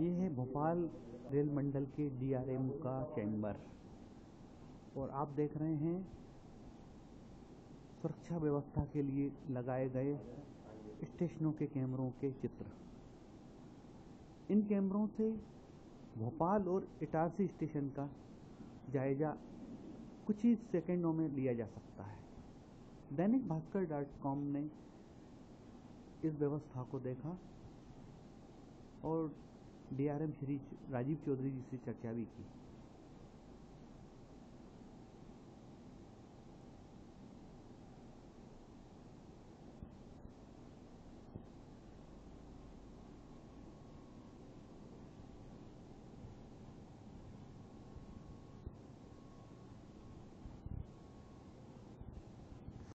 ये है भोपाल रेल मंडल के डीआरएम का चैम्बर और आप देख रहे हैं, सुरक्षा व्यवस्था के लिए लगाए गए स्टेशनों के कैमरों के चित्र। इन कैमरों से भोपाल और इटारसी स्टेशन का जायजा कुछ ही सेकेंडों में लिया जा सकता है। दैनिक भास्कर डॉट कॉम ने इस व्यवस्था को देखा। और डीआरएम श्री राजीव चौधरी जी से चर्चा भी की।